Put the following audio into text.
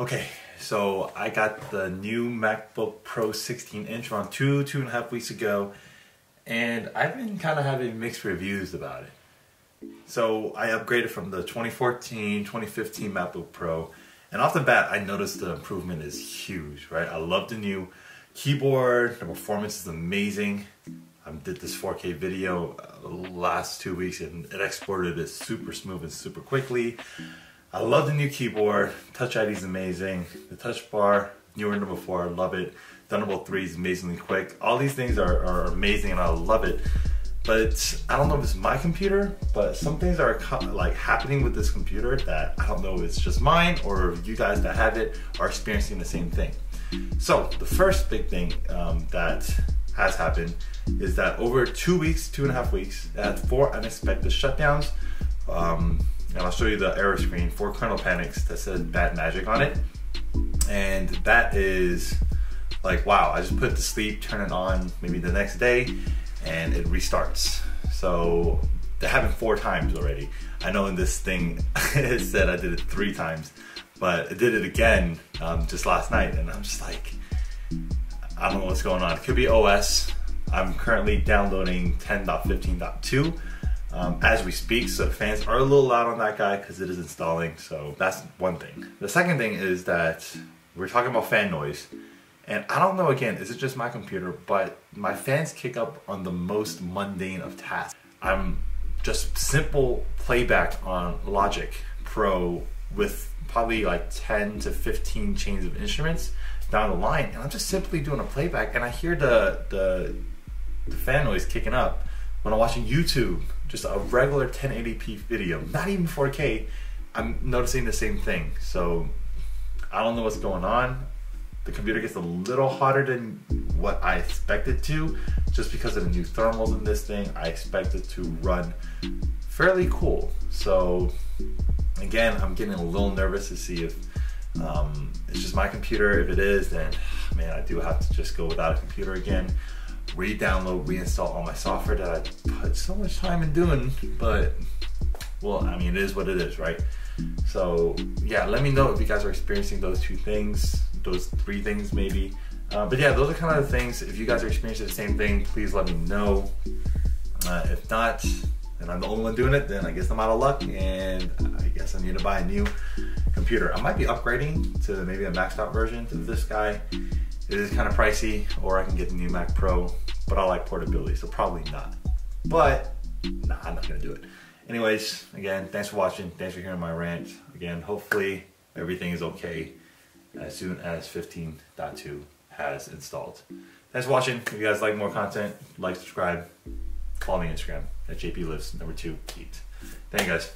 Okay, so I got the new MacBook Pro 16 inch around two, two and a half weeks ago, and I've been kind of having mixed reviews about it. So I upgraded from the 2014, 2015 MacBook Pro, and off the bat, I noticed the improvement is huge, right? I love the new keyboard, the performance is amazing. I did this 4K video uh, last two weeks and it exported it super smooth and super quickly. I love the new keyboard. Touch ID is amazing. The touch bar, newer than before, I love it. Thunderbolt 3 is amazingly quick. All these things are, are amazing and I love it. But I don't know if it's my computer, but some things are like happening with this computer that I don't know if it's just mine or you guys that have it are experiencing the same thing. So the first big thing um, that has happened is that over two weeks, two and a half weeks, it had four unexpected shutdowns. Um, and I'll show you the error screen for kernel panics that says bad magic on it. And that is like, wow, I just put it to sleep, turn it on maybe the next day, and it restarts. So they happened four times already. I know in this thing it said I did it three times, but I did it again um, just last night, and I'm just like, I don't know what's going on. It could be OS. I'm currently downloading 10.15.2 um, as we speak. So fans are a little loud on that guy because it is installing. So that's one thing. The second thing is that we're talking about fan noise. And I don't know again, is it just my computer, but my fans kick up on the most mundane of tasks. I'm just simple playback on Logic Pro with probably like 10 to 15 chains of instruments down the line and I'm just simply doing a playback and I hear the the, the fan noise kicking up when I'm watching YouTube just a regular 1080p video, not even 4K, I'm noticing the same thing. So I don't know what's going on. The computer gets a little hotter than what I expected to, just because of the new thermals in this thing. I expect it to run fairly cool. So again, I'm getting a little nervous to see if um, it's just my computer. If it is, then man, I do have to just go without a computer again re-download, reinstall all my software that I put so much time in doing, but well, I mean, it is what it is, right? So yeah, let me know if you guys are experiencing those two things, those three things maybe. Uh, but yeah, those are kind of the things. If you guys are experiencing the same thing, please let me know. Uh, if not, and I'm the only one doing it, then I guess I'm out of luck, and I guess I need to buy a new computer. I might be upgrading to maybe a maxed out version of this guy it is kind of pricey, or I can get the new Mac Pro, but I like portability, so probably not. But, nah, I'm not gonna do it. Anyways, again, thanks for watching. Thanks for hearing my rant. Again, hopefully everything is okay as soon as 15.2 has installed. Thanks for watching. If you guys like more content, like, subscribe, follow me on Instagram at JP Lives number two Pete. Thank you guys.